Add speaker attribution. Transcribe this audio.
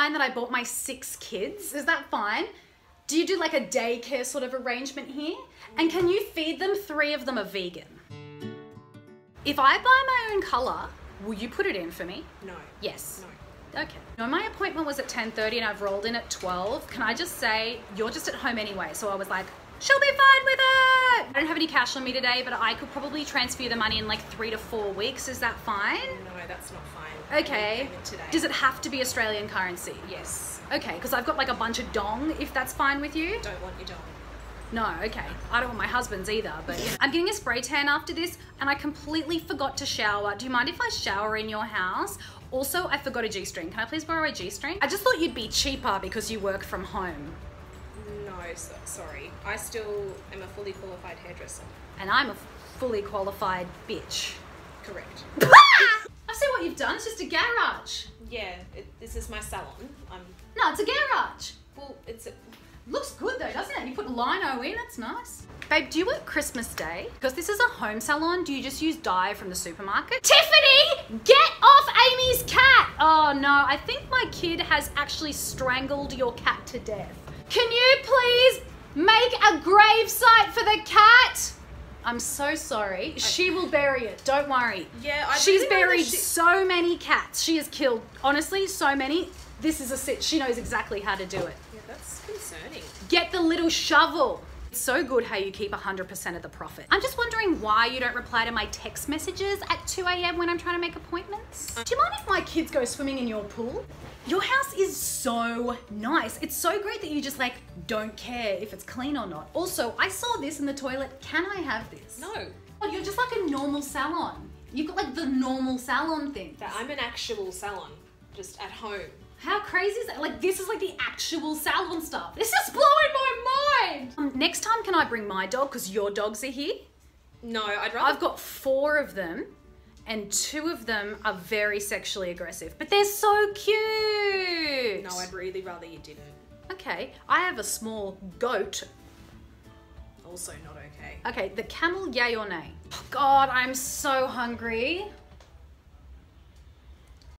Speaker 1: fine that I bought my six kids? Is that fine? Do you do like a daycare sort of arrangement here? And can you feed them? Three of them are vegan. If I buy my own colour, will you put it in for me?
Speaker 2: No.
Speaker 1: Yes.
Speaker 2: No.
Speaker 1: Okay. No, my appointment was at 10.30 and I've rolled in at 12. Can I just say, you're just at home anyway. So I was like, she'll be fine with it. I don't have any cash on me today, but I could probably transfer you the money in like three to four weeks. Is that fine?
Speaker 2: No, that's not fine.
Speaker 1: Okay.
Speaker 2: Today.
Speaker 1: Does it have to be Australian currency?
Speaker 2: Yes.
Speaker 1: Okay, because I've got like a bunch of dong, if that's fine with you.
Speaker 2: Don't want your dong.
Speaker 1: No, okay. I don't want my husband's either, but you know. I'm getting a spray tan after this and I completely forgot to shower. Do you mind if I shower in your house? Also, I forgot a G-string. Can I please borrow a G-string? I just thought you'd be cheaper because you work from home.
Speaker 2: No, so, sorry. I still am a fully qualified hairdresser.
Speaker 1: And I'm a fully qualified bitch.
Speaker 2: Correct.
Speaker 1: I see what you've done. It's just a garage.
Speaker 2: Yeah, it, this is my salon. I'm.
Speaker 1: No, it's a garage.
Speaker 2: Well, it's a,
Speaker 1: Looks good though, doesn't it? You put lino in, it's nice. Babe, do you work Christmas Day? Because this is a home salon, do you just use dye from the supermarket? Tiffany, get off Amy's cat! Oh no, I think my kid has actually strangled your cat to death. Can you please make a grave site for the cat? I'm so sorry. She will bury it, don't worry.
Speaker 2: Yeah, I
Speaker 1: She's buried
Speaker 2: shi-
Speaker 1: so many cats. She has killed, honestly, so many. This is a sit. She knows exactly how to do it.
Speaker 2: yeah, that's concerning.
Speaker 1: Get the little shovel. It's so good how you keep 100% of the profit. I'm just wondering why you don't reply to my text messages at 2 a.m. when I'm trying to make appointments. Do you mind if my kids go swimming in your pool? Your house is so nice. It's so great that you just like don't care if it's clean or not. Also, I saw this in the toilet. Can I have this?
Speaker 2: No,
Speaker 1: Oh, you're just like a normal salon. You've got like the normal salon thing.
Speaker 2: that I'm an actual salon, just at home.
Speaker 1: How crazy is that? Like, this is like the actual salon stuff. This is blowing my mind. Um, next time, can I bring my dog? Because your dogs are here.
Speaker 2: No, I'd rather.
Speaker 1: I've got four of them, and two of them are very sexually aggressive, but they're so cute.
Speaker 2: Really rather you didn't.
Speaker 1: Okay, I have a small goat.
Speaker 2: Also, not okay.
Speaker 1: Okay, the camel, yay or nay? Oh, God, I'm so hungry.